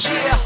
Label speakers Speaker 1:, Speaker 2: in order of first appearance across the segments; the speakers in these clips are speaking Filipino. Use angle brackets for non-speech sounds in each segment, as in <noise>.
Speaker 1: Yeah.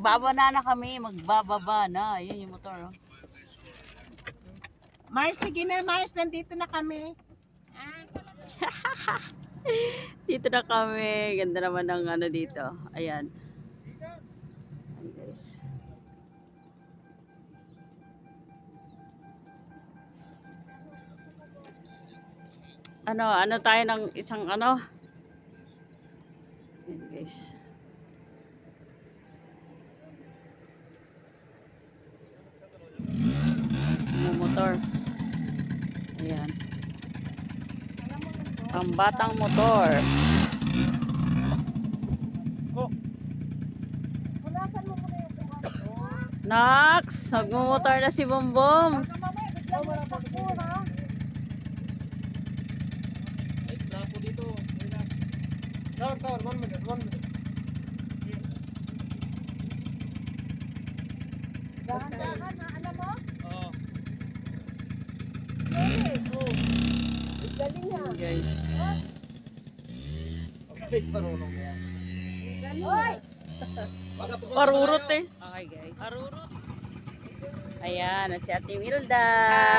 Speaker 2: Ayan, magbababa na kami. Magbababa na. Ayan yung motor. oh.
Speaker 3: Mars, sige na Mars. Nandito na kami. <laughs>
Speaker 2: Dito na kami. Ganda naman ng ano dito. Ayan. Ayan guys. Ano, ano tayo ng isang ano? Ayan guys. Mga motor. Ayan. Pambatang motor. Nax, magmumotor na si Bombom.
Speaker 3: Biglang mo takbo ha. Dahan-dahan ha. Alam mo? Lili. Oh. Galing ha.
Speaker 2: Guys.
Speaker 3: Galing ha. <laughs>
Speaker 2: Parurot eh. Okay guys. Parurot. Ayan, at si Ate Milda.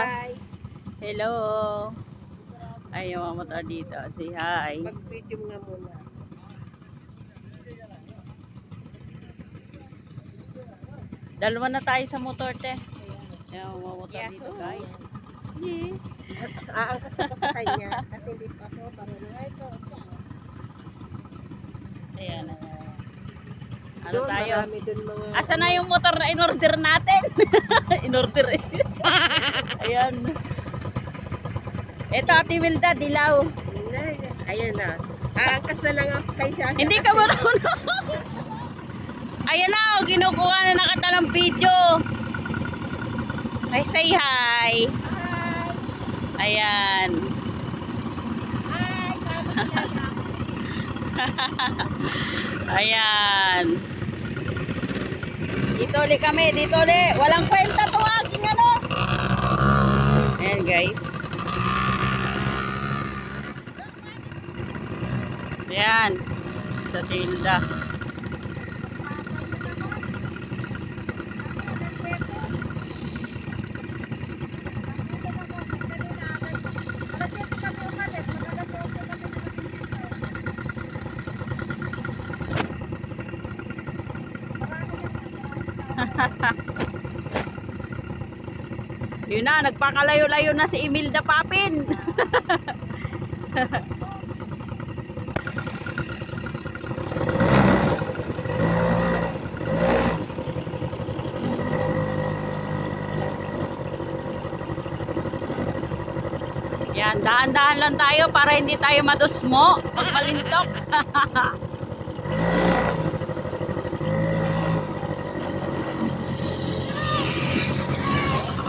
Speaker 3: Hi.
Speaker 2: Hello. Ay, yung mga dito. Say hi.
Speaker 3: Mag-video nga muna.
Speaker 2: Dalawa na tayo sa motor, te. Ayan, mga motor dito, guys. Yeah.
Speaker 3: Aangkas ako sa kanya kasi hindi pa ako marunong. Ito.
Speaker 2: Ayan, ayan. Ano
Speaker 3: Doon,
Speaker 2: tayo?
Speaker 3: Doon mga...
Speaker 2: Asa na yung motor na in-order natin? <laughs> in-order eh. Ayan. Ito, Ate Milda, dilaw.
Speaker 3: Ay, Ayan na. Aangkas na lang ako kay Shasha.
Speaker 2: Hindi ka marunong. Ayan na, oh, kinukuha na nakata ng video. Ay, say hi. Ayan. <laughs> Ayan. Dito ulit kami, dito ulit. Walang kwenta to aking ano. Ayan guys. Ayan. Sa tilda. <laughs> Yun na, nagpakalayo-layo na si Imelda Papin. <laughs> Yan, dahan-dahan lang tayo para hindi tayo madusmo pag <laughs> malintok.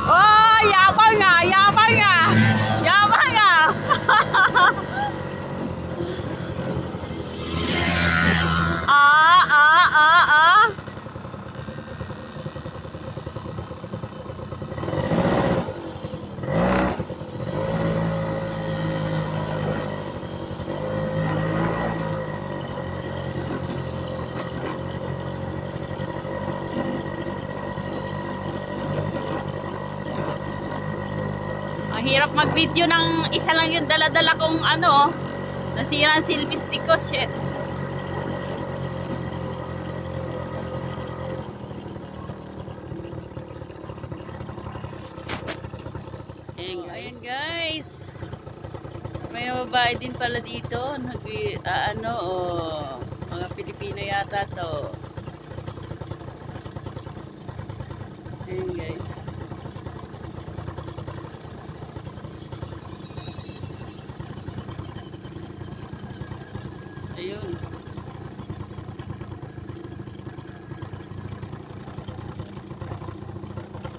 Speaker 2: oh, yabang nga, yabang nga. Yabang nga. ah, ah, ah, ah. Ang hirap mag-video ng isa lang yung dala-dala kong ano, nasira ang silbi stick ko, shit. Ayan, ayan guys. May babae din pala dito. Nag, ah, ano, oh, mga Pilipino yata to. Ayan guys. Ayun.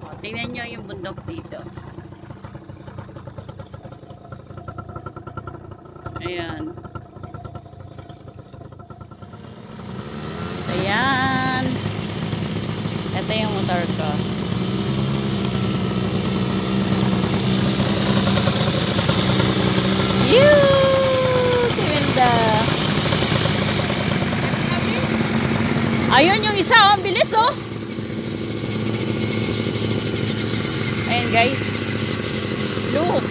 Speaker 2: O, tingnan nyo yung bundok dito. Ayan. Ayan. Ito yung motor ko. Yoo! Ganda. Ayun yung isa, oh, ang bilis oh. Guys. Look.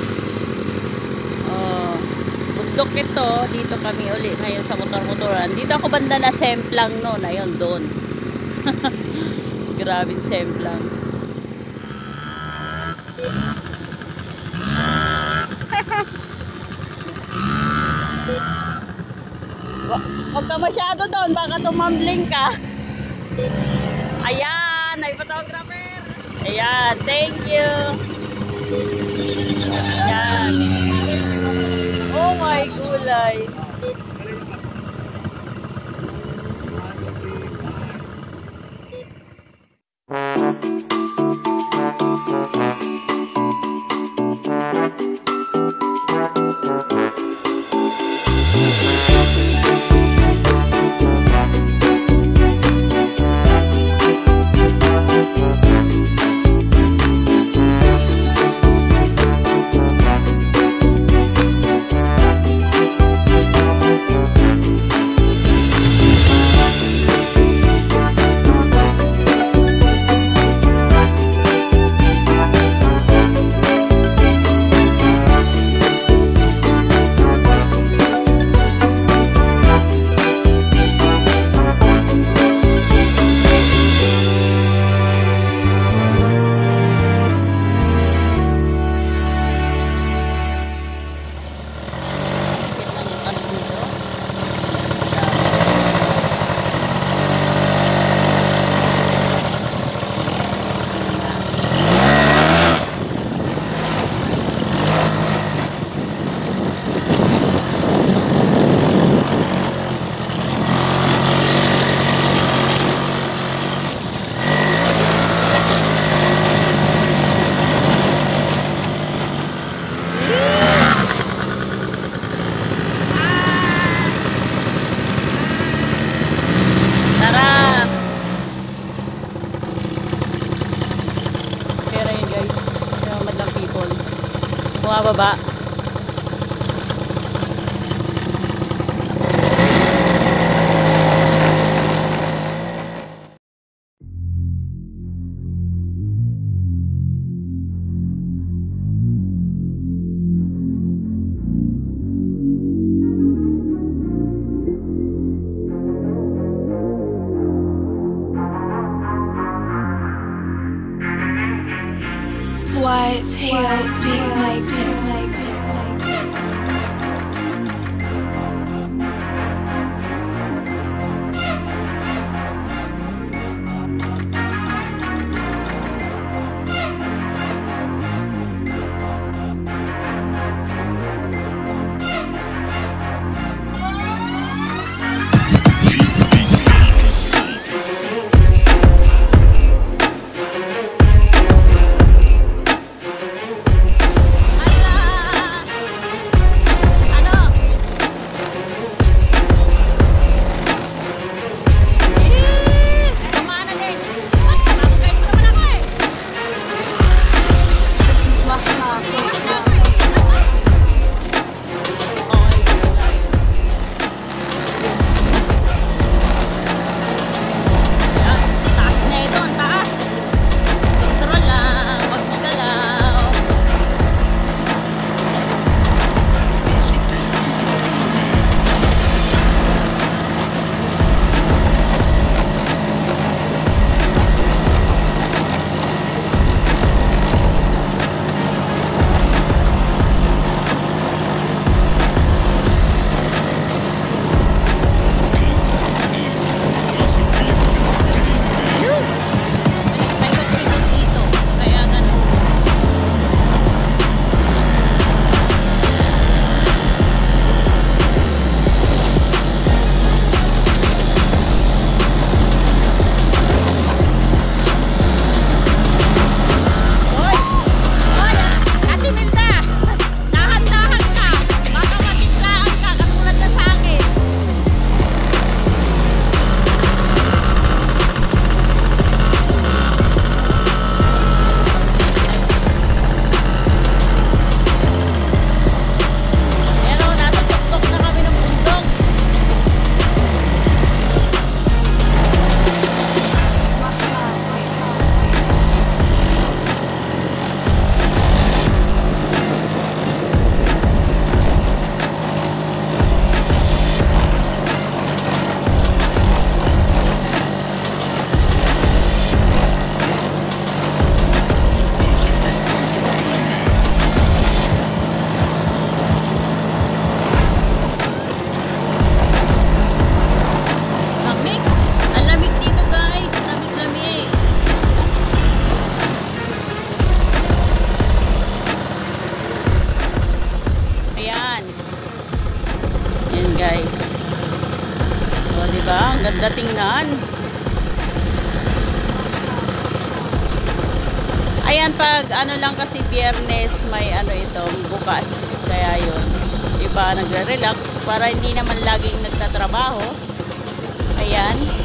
Speaker 2: Oh. Bundok ito. Dito kami uli ngayon sa motor-motoran. Dito ako banda na semplang noon. Ayun, doon. <laughs> Grabe semplang. <laughs> Wa- Huwag ka masyado doon, baka tumambling ka. <laughs> Ayan, thank you. Ayan. Oh my gulay. Thank you. baba. kasi biyernes may ano ito, bukas. Kaya yun, iba nagre-relax para hindi naman laging nagtatrabaho. Ayan.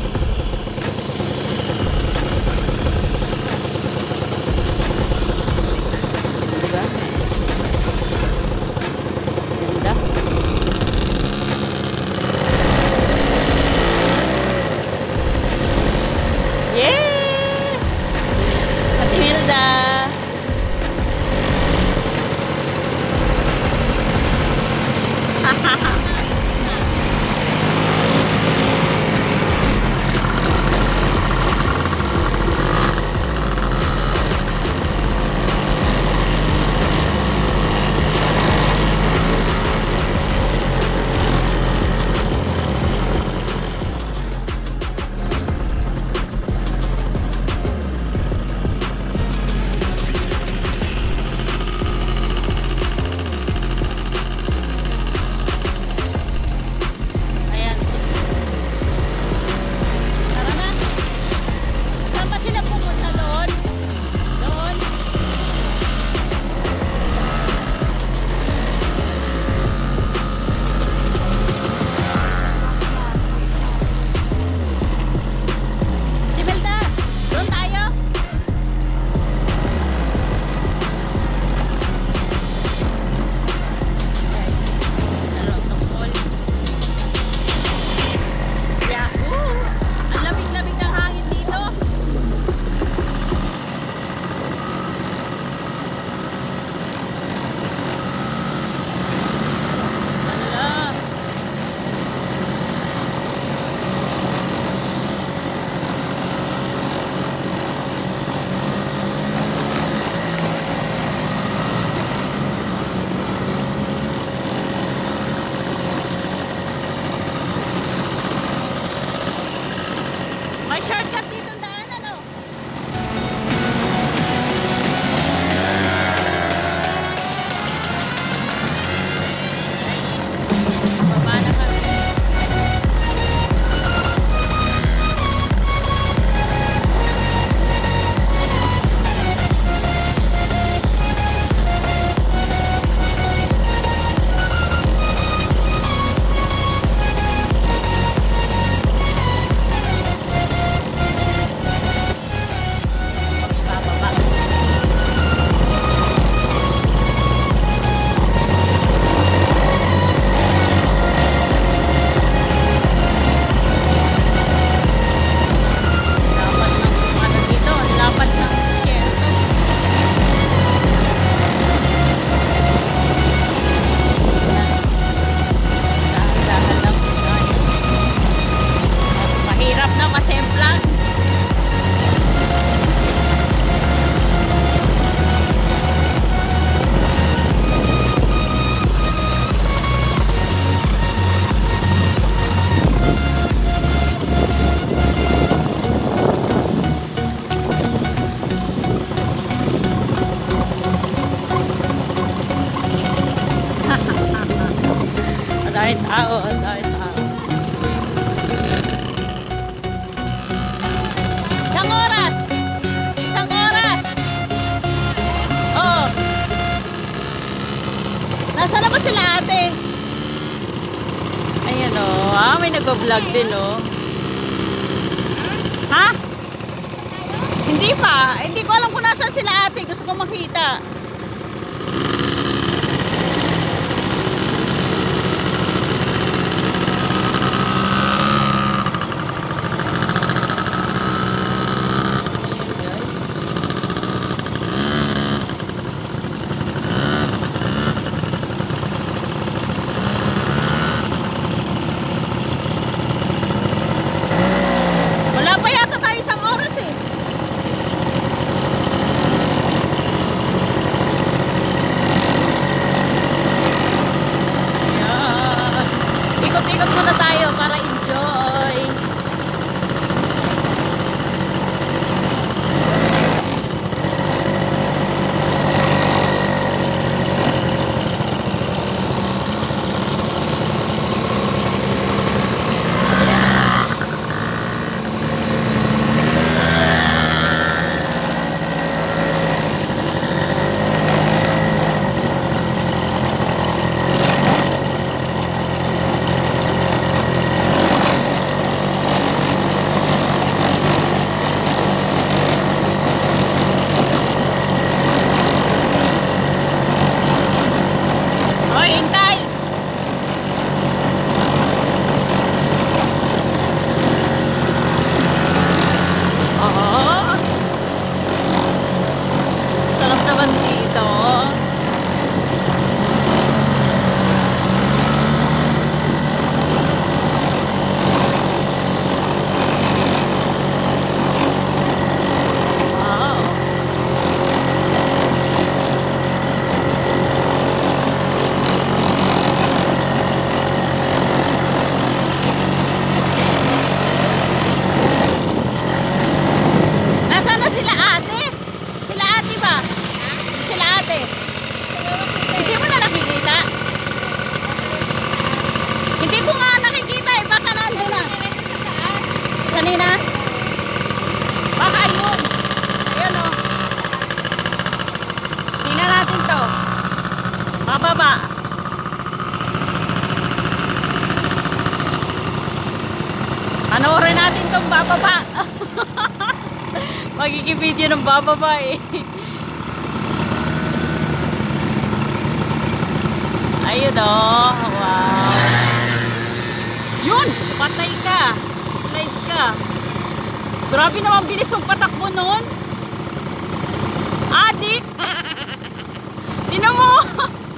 Speaker 2: Nag-vlog din, oh. Natin tong bababa. <laughs> Magiging video ng bababa eh. Ayun o. Wow. Yun! Patay ka. Slide ka. Grabe naman bilis mong patakbo noon. Adik! <laughs> Tinan mo!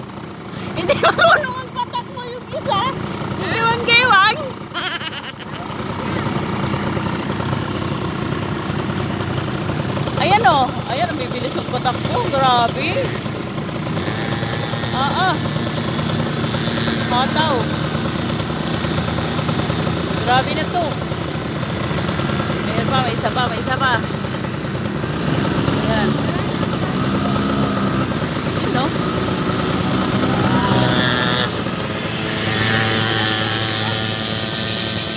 Speaker 2: <laughs> Hindi marunong magpatakbo yung isa. Hindi man gaywang. Ayan o. Ayan, ang bibilis yung patakbo. Grabe. Ah, ah. Mataw. Grabe na to. Ayan pa, may isa pa, may isa pa. Ayan. Yun no?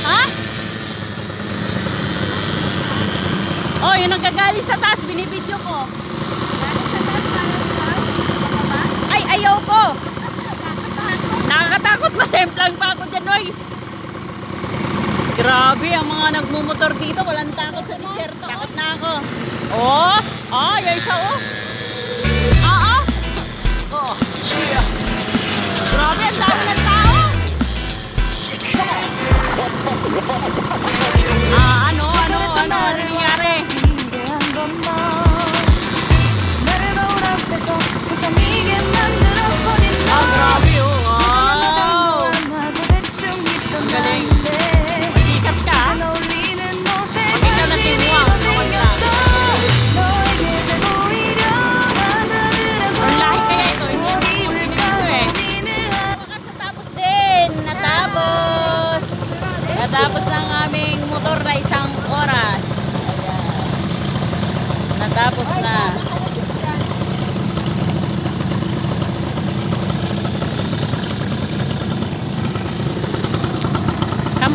Speaker 2: Ha? Oh, yun ang sa taas, binibidyo ko. Ay, ayaw ko. Nakakatakot, masemplang pa ako dyan, oy. Grabe, ang mga nagmumotor dito, walang takot sa disyerto. Takot na ako. Oh, oh, yung isa, oh. Ah, ah. Oh, yeah. Grabe, ang ng tao. Ah, ano,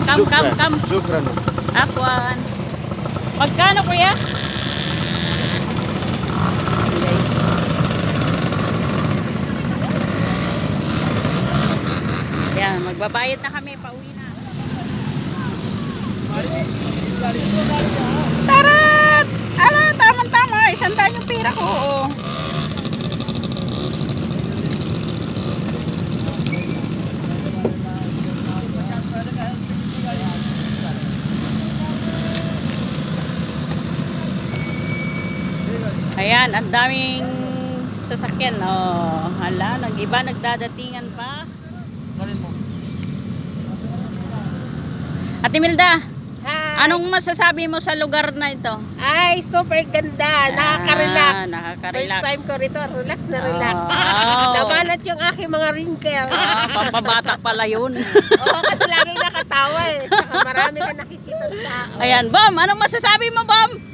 Speaker 2: Come, Jukran. come, come. Jukran. Akuan. Magkano kuya? Guys. Yan, magbabayad na kami. Pauwi na. Tarat! Ala, tamang-tama. Isang tayo yung pira ko. Oo. Ayan, ang daming sasakyan. Oh, hala, nag iba nagdadatingan pa. Ate Milda,
Speaker 3: Hi.
Speaker 2: anong masasabi mo sa lugar na ito?
Speaker 3: Ay, super ganda. Nakaka-relax.
Speaker 2: Ah, nakaka-relax.
Speaker 3: First time ko rito. Relax na relax.
Speaker 2: Wow.
Speaker 3: Nabanat yung aking mga wrinkle.
Speaker 2: Ah, pampabata pala yun. <laughs>
Speaker 3: Oo, kasi laging nakatawa eh. Saka marami ka nakikita ng tao.
Speaker 2: Ayan, Bam, anong masasabi mo, Bam?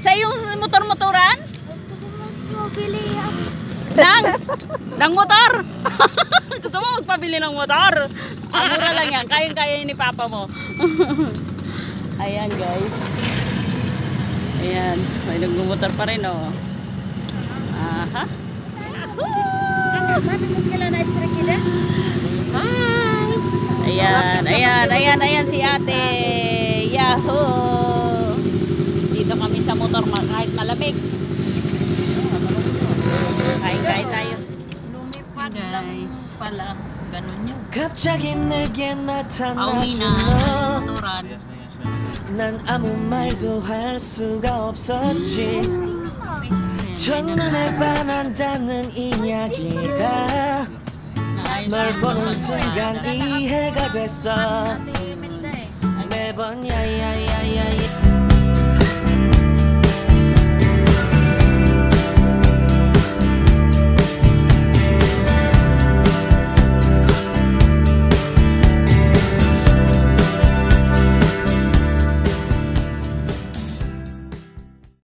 Speaker 2: Sa iyong motor-motoran?
Speaker 4: Gusto ko magpabili.
Speaker 2: Nang, ng motor. <laughs> Gusto mo magpabili ng motor? Ah, mura lang yan. Kayang-kaya ni Papa mo. <laughs> Ayan, guys. Ayan. May nagmumotor pa rin, oh. Aha. Ayan, ayan, ayan, ayan si ate. Yahoo! Motor kahit malamig. Kain-kain tayo.
Speaker 5: lumipad
Speaker 2: Guys.
Speaker 5: lang pala. Ganun yun.
Speaker 6: 갑자기 내게 나타나준
Speaker 2: Pauwi na.
Speaker 6: 너
Speaker 2: Motoran.
Speaker 6: 난 아무 말도 할 수가 없었지 첫눈에 반한다는 이야기가 널 보는 순간 이해가 됐어 매번 야야야야야